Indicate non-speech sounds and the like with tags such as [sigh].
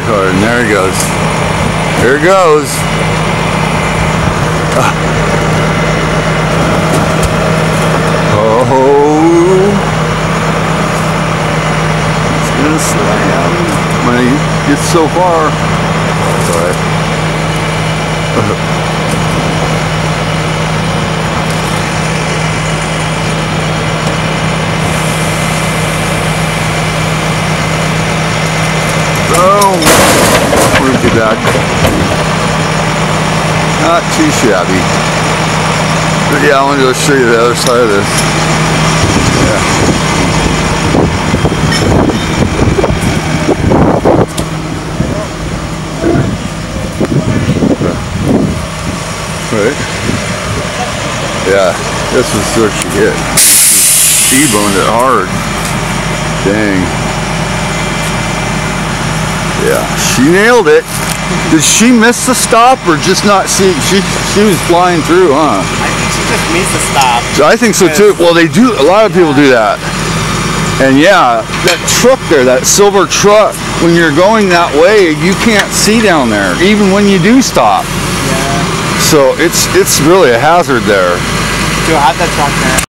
and there he goes. Here it goes. Ah. Oh. It's gonna slam when he gets so far. Sorry. Boom! [laughs] Back. Not too shabby. But yeah, I want to go show you the other side of this. Yeah. Right? Yeah, this is what you get. T-boned it hard. Dang. She nailed it. Did she miss the stop or just not see? She she was flying through, huh? I think she just missed the stop. I think so too. Well, they do. A lot of people do that. And yeah, that truck there, that silver truck, when you're going that way, you can't see down there, even when you do stop. Yeah. So it's it's really a hazard there. To have that truck there.